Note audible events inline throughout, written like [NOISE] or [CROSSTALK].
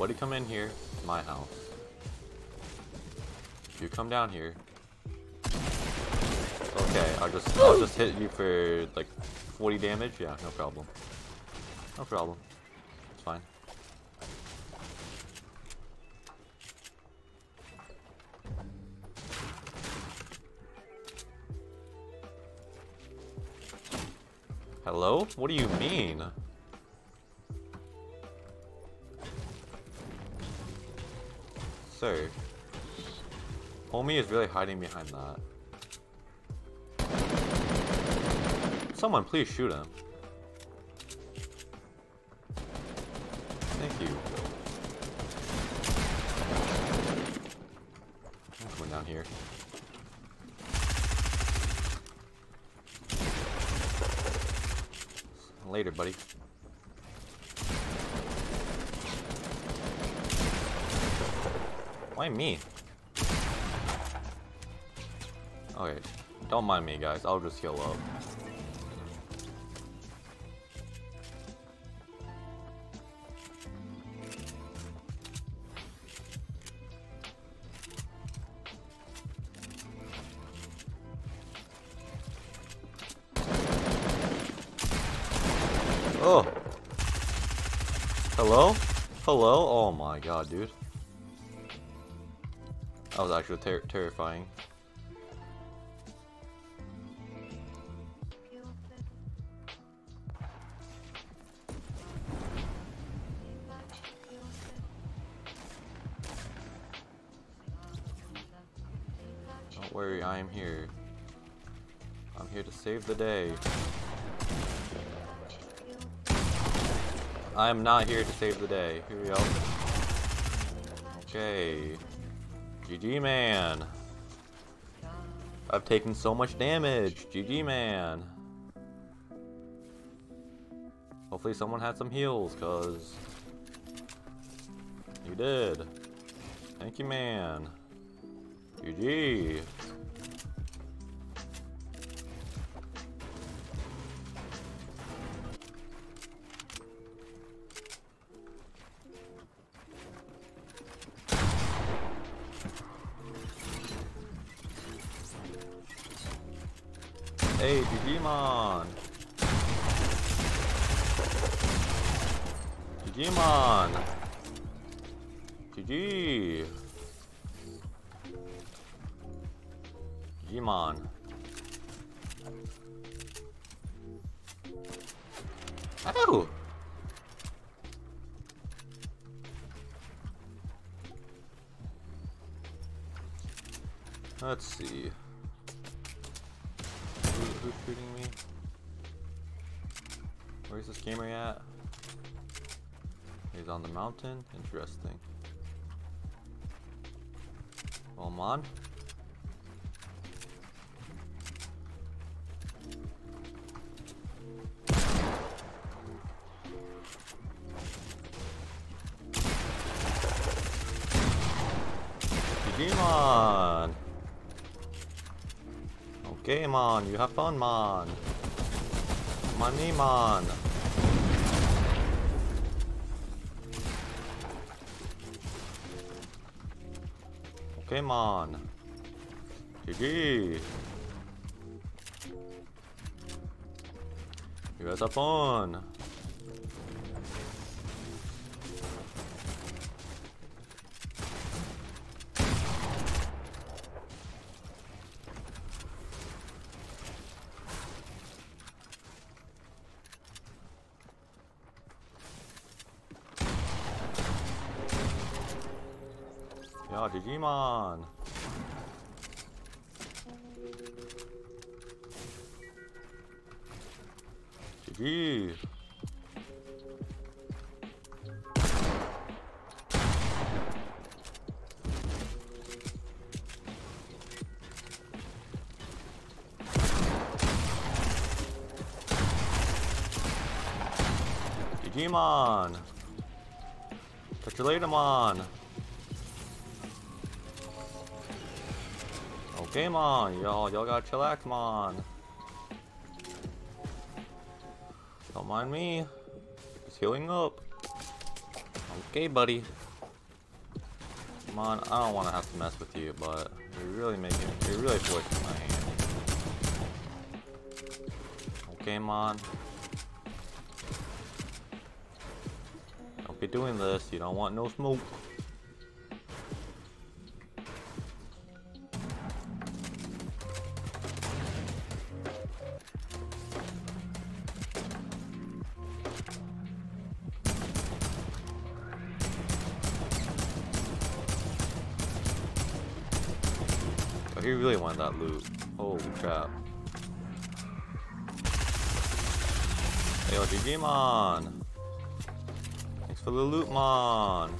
Nobody come in here. My house. You come down here. Okay, I'll just I'll just hit you for like 40 damage. Yeah, no problem. No problem. It's fine. Hello? What do you mean? Sir. Homie is really hiding behind that. Someone please shoot him. Thank you. I'm coming down here. Later, buddy. Why me? Okay, don't mind me, guys. I'll just heal up. Oh. Hello? Hello? Oh my god, dude. That was actually ter terrifying. Don't worry, I am here. I'm here to save the day. I'm not here to save the day. Here we go. Okay. GG man. I've taken so much damage. GG man. Hopefully someone had some heals, cause you did. Thank you man. GG. Hey, GG Mon! Digimon! GG! Digimon. Ow! Let's see. Gamer at? He's on the mountain? Interesting. Well, I'm on. GG Mon! Okay, man, you have fun, man. Money, man. Okay, man. GG. You guys have fun. GG Mon. GG. Digimon. Catch you later, man. Okay, man. Y'all, y'all gotta chillax, man. Don't mind me. Just healing up. Okay, buddy. Come on, I don't want to have to mess with you, but you're really making, you're really forcing my hand. Okay, Mon. Don't be doing this, you don't want no smoke. Oh, he really wanted that loot. Holy crap. Hey, yo, GG, Mon. Thanks for the loot, Mon.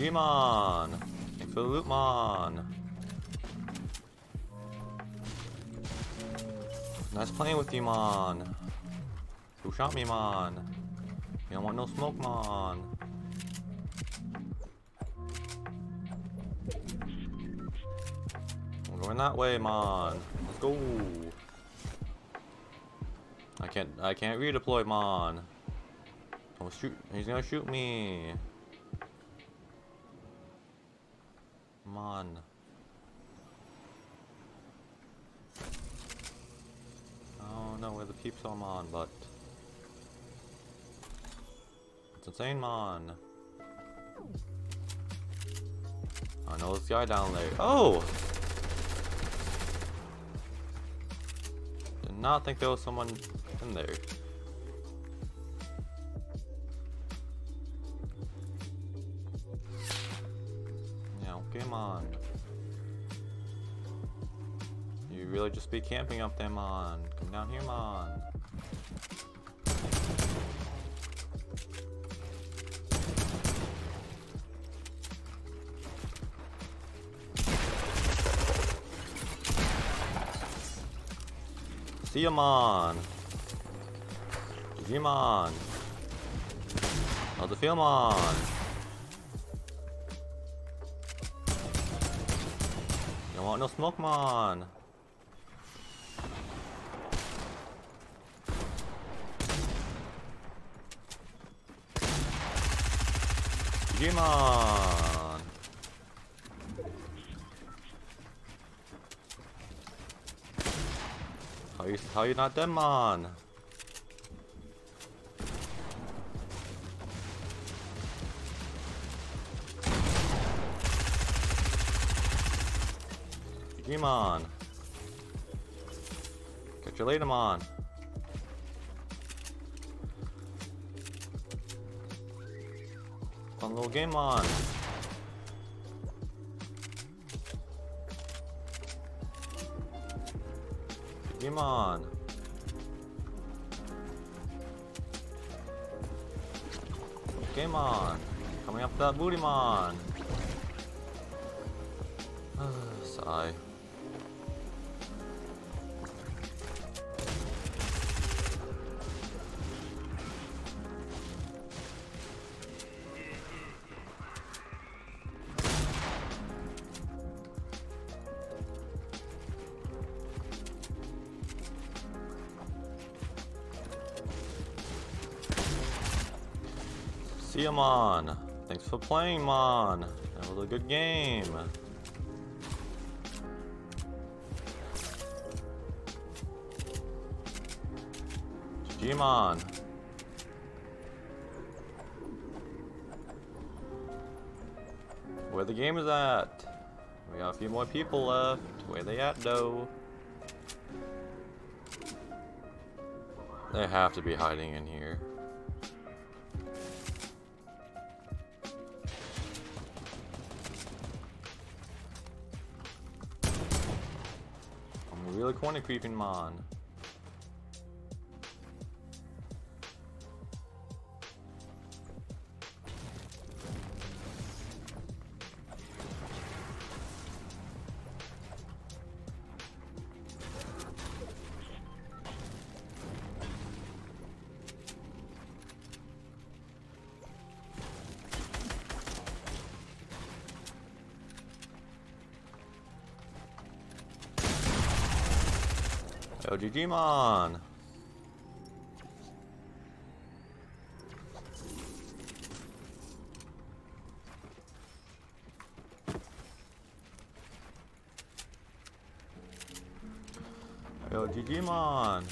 GG Mon! Thanks for the loot Mon! Nice playing with you Mon! Who shot me Mon? You don't want no smoke Mon! I'm going that way Mon! Let's go! I can't I can't redeploy Mon! Don't shoot he's gonna shoot me! Come on. Oh no, where the peeps I'm on, but it's insane, man. I know this guy down there. Oh! Did not think there was someone in there. Yeah, okay, man. You really just be camping up there, man. Come down here, man. See man. GG, man. How's it feel, man? You want no smoke, man? GG, man. How you how you not dead, man? Man. Catch you later, man. Fun little game on. Game on. Game on. Coming up that booty man. [SIGHS] Sigh. See ya, Mon. Thanks for playing, Mon. That was a good game. GG, Mon. Where the game is at? We got a few more people left. Where they at, though? They have to be hiding in here. Really corner creeping, man. Yo, GG Mon! Yo, GG Mon!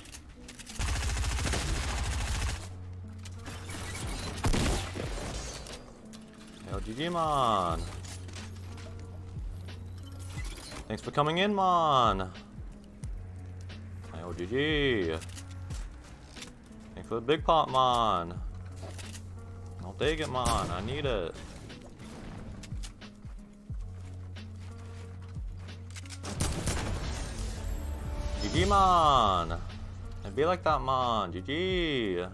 Yo, GG Mon! Thanks for coming in, Mon! GG! Thanks for the big pot, Mon! I'll take it, Mon. I need it. GG, Mon! And be like that, Mon. GG!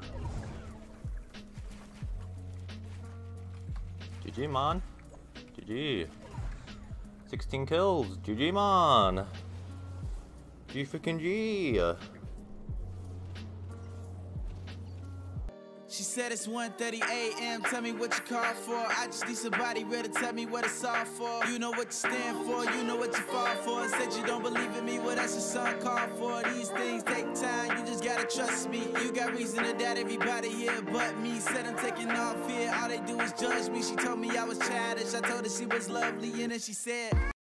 GG, Mon. GG. 16 kills. GG, Mon. G freaking G. She said it's 1.30 a.m. Tell me what you call for. I just need somebody real to tell me what it's all for. You know what you stand for, you know what you fall for. Said you don't believe in me, well that's your son called for. These things take time, you just gotta trust me. You got reason to doubt everybody here but me. Said I'm taking off here, all they do is judge me. She told me I was childish, I told her she was lovely, and then she said.